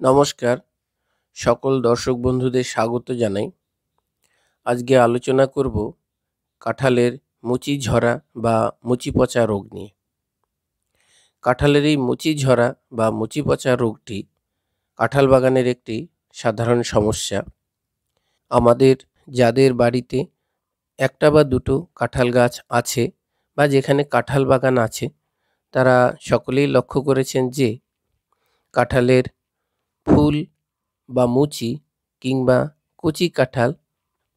নমস্কার। সকল দর্শক বন্ধুদের স্বাগত জানাই। আজকে আলোচনা করব কাঁঠালের মুচি ঝরা বা মুচি পচা রোগ নিয়ে। কাঁঠালের এই মুচি ঝরা বা মুচি পচা রোগটি কাঁঠাল বাগানের একটি সাধারণ সমস্যা। আমাদের, যাদের বাড়িতে একটা বা দুটো কাঁঠাল গাছ আছে বা যেখানে কাঁঠাল বাগান আছে, তারা সকলেই লক্ষ্য করেছেন যে কাঁঠালের ফুল বা মুচি কিংবা কচি কাঁঠাল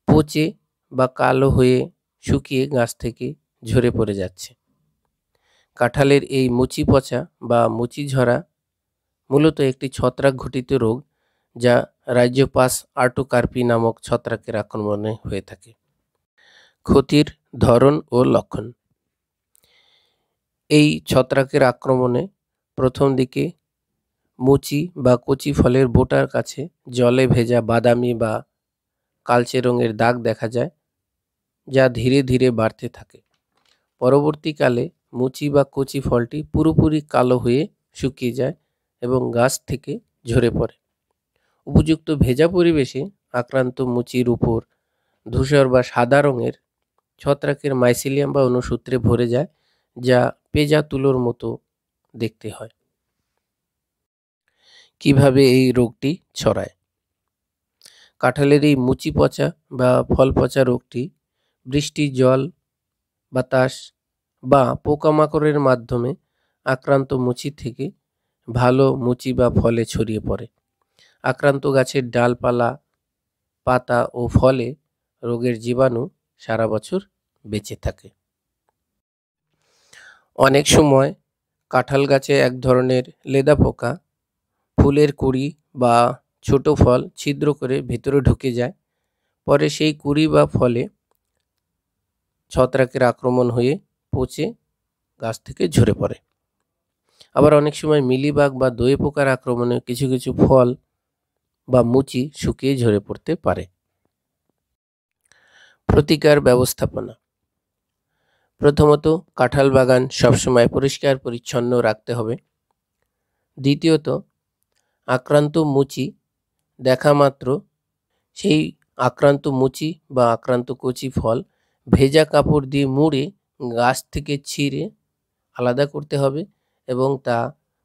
পচে বা কালো হয়ে শুকিয়ে গাছ থেকে ঝরে পড়ে যাচ্ছে। কাঁঠালের এই মুচি পচা বা মুচি ঝরা মূলত একটি ছত্রাক ঘটিত রোগ যা রাজ্যপাস আর্টোকার্পি নামক ছত্রাকের আক্রমণে হয়ে থাকে। ক্ষতির ধরন ও লক্ষণ। এই ছত্রাকের আক্রমণে প্রথম দিকে মুচি বা কচি ফলের বোটার কাছে জলে ভেজা বাদামি বা কালচে রঙের দাগ দেখা যায়, যা ধীরে ধীরে বাড়তে থাকে। পরবর্তীকালে মুচি বা কচি ফলটি পুরোপুরি কালো হয়ে শুকিয়ে যায় এবং গাছ থেকে ঝরে পড়ে। উপযুক্ত ভেজা পরিবেশে আক্রান্ত মুচির উপর ধূসর বা সাদা রঙের ছত্রাকের মাইসিলিয়াম বা অনুসূত্রে ভরে যায়, যা পেজা তুলোর মতো দেখতে হয়। কীভাবে এই রোগটি ছড়ায়? কাঁঠালের এই মুচি পচা বা ফল পচা রোগটি বৃষ্টি, জল, বাতাস বা পোকামাকড়ের মাধ্যমে আক্রান্ত মুচি থেকে ভালো মুচি বা ফলে ছড়িয়ে পড়ে। আক্রান্ত গাছের ডালপালা, পাতা ও ফলে রোগের জীবাণু সারা বছর বেঁচে থাকে। অনেক সময় কাঁঠাল গাছে এক ধরনের লেদা পোকা ফুলের কুড়ি বা ছোট ফল ছিদ্র করে ভেতরে ঢুকে যায়। পরে সেই কুড়ি বা ফলে ছত্রাকের আক্রমণ হয়ে পচে গাছ থেকে ঝরে পড়ে। আবার অনেক সময় মিলিবাগ বা দই পোকার আক্রমণে কিছু কিছু ফল বা মুচি শুকিয়ে ঝরে পড়তে পারে। প্রতিকার ব্যবস্থাপনা। প্রথমত কাঁঠাল বাগান সবসময় পরিষ্কার, পরিচ্ছন্ন রাখতে হবে। দ্বিতীয়ত আক্রান্ত মুচি দেখা মাত্র। সেই আক্রান্ত মুচি বা আক্রান্ত কচি ফল ভেজা কাপড় দিয়ে মুড়ে গাছ থেকে ছিঁড়ে আলাদা করতে হবে এবং তা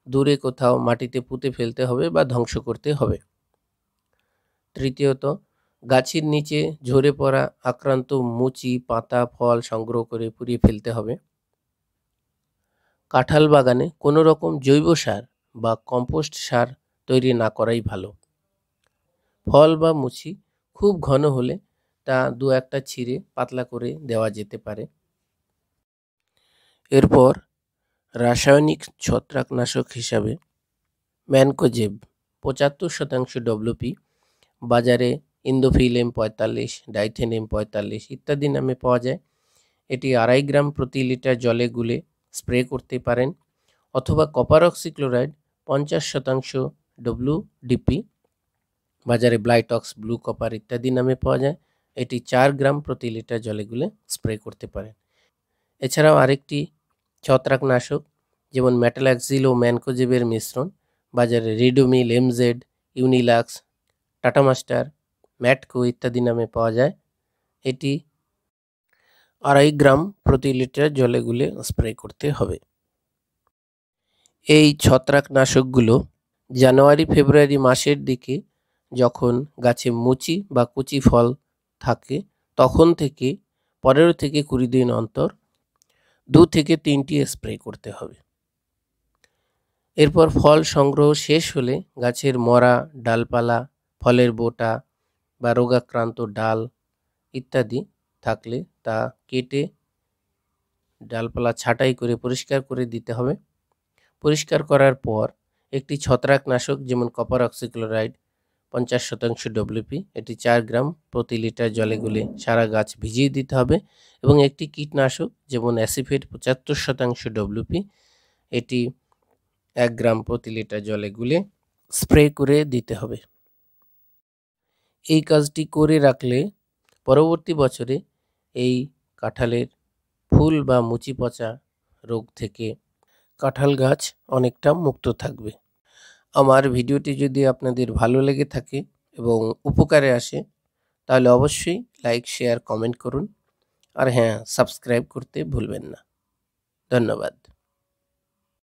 দূরে কোথাও মাটিতে পুঁতে ফেলতে হবে বা ধ্বংস করতে হবে। তৃতীয়ত, গাছের নিচে ঝরে পড়া আক্রান্ত মুচি পাতা, ফল সংগ্রহ করে পুড়িয়ে ফেলতে হবে। কাঁঠাল বাগানে কোনো রকম জৈব সার বা কম্পোস্ট সার তৈরি না করাই ভালো। ফল বা মুচি খুব ঘন হলে তা দু একটা ছিঁড়ে পাতলা করে দেওয়া যেতে পারে। এরপর রাসায়নিক ছত্রাকনাশক হিসাবে ম্যানকোজেব পঁচাত্তর শতাংশ ডব্লুপি বাজারে ইন্দোফিল এম পঁয়তাল্লিশ ডাইথেন এম পঁয়তাল্লিশ ইত্যাদি নামে পাওয়া যায়। এটি আড়াই গ্রাম প্রতি লিটার জলে গুলে স্প্রে করতে পারেন, অথবা কপার অক্সিক্লোরাইড পঞ্চাশ শতাংশ ডব্লু ডিপি বাজারে ব্লাইটক্স ব্লু কপার ইত্যাদি নামে পাওয়া যায়। এটি চার গ্রাম প্রতি লিটার জলে গুলে স্প্রে করতে পারেন। এছাড়াও আরেকটি ছত্রাকনাশক, যেমন ম্যাটালাক্সিল ও ম্যানকোজেবের মিশ্রণ, বাজারে Ridomil MZ Unilux Tata master Matco ইত্যাদি নামে পাওয়া যায়। এটি আড়াই গ্রাম প্রতি লিটার জলে গুলে স্প্রে করতে হবে। এই ছত্রাকনাশকগুলো জানুয়ারি, ফেব্রুয়ারি মাসের দিকে যখন গাছে মুচি বা কুচি ফল থাকে, তখন থেকে পনেরো থেকে কুড়ি দিন অন্তর দু থেকে তিনটি স্প্রে করতে হবে। এরপর ফল সংগ্রহ শেষ হলে গাছের মরা, ডালপালা, ফলের বোটা বা রোগাক্রান্ত ডাল ইত্যাদি থাকলে তা কেটে ডালপালা ছাঁটাই করে পরিষ্কার করে দিতে হবে। পরিষ্কার করার পর একটি ছত্রাকনাশক যেমন কপার অক্সিক্লোরাইড পঞ্চাশ শতাংশ ডব্লিউপি এটি চার গ্রাম প্রতি লিটার জলে গুলে সারা গাছ ভিজিয়ে দিতে হবে এবং একটি কীটনাশক যেমন অ্যাসিফেট পঁচাত্তর শতাংশ ডব্লিউপি এটি এক গ্রাম প্রতি লিটার জলে গুলে স্প্রে করে দিতে হবে। এই কাজটি করে রাখলে পরবর্তী বছরে এই কাঁঠালের ফুল বা মুচি পচা রোগ থেকে কাঁঠাল গাছ অনেকটা মুক্ত থাকবে। আমার ভিডিওটি যদি আপনাদের ভালো লেগে থাকে এবং উপকারে আসে তাহলে অবশ্যই লাইক শেয়ার কমেন্ট করুন আর হ্যাঁ সাবস্ক্রাইব করতে ভুলবেন না ধন্যবাদ